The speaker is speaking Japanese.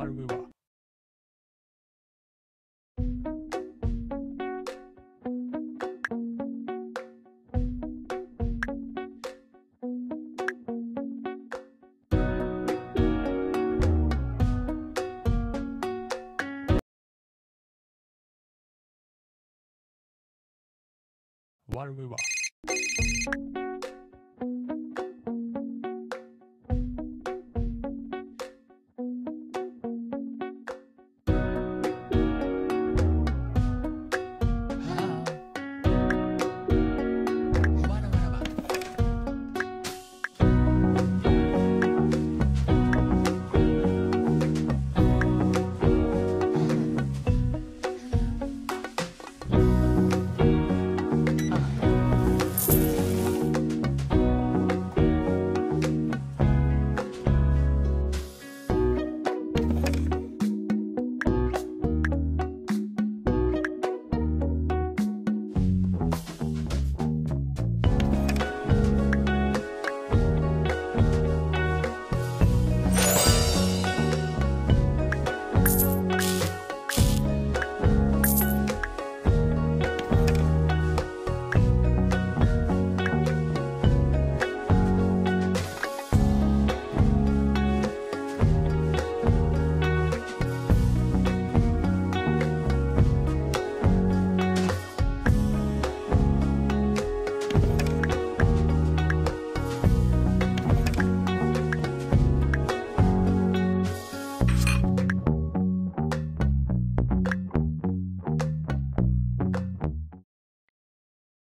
悪いわ。悪いわ。